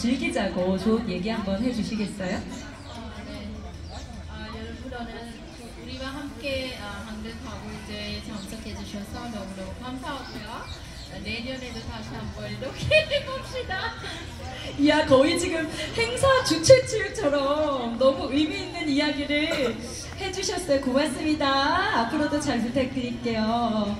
즐기자고 좋은 얘기 한번 해주시겠어요? 네. 아, 여러분 오늘 우리와 함께 아, 한국하고 이제 참석해 주셔서 너무너무 감사하고요. 내년에도 다시 한번 이렇게 해봅시다. 이야 거의 지금 행사 주최 측처럼 너무 의미 있는 이야기를 해주셨어요. 고맙습니다. 앞으로도 잘 부탁드릴게요.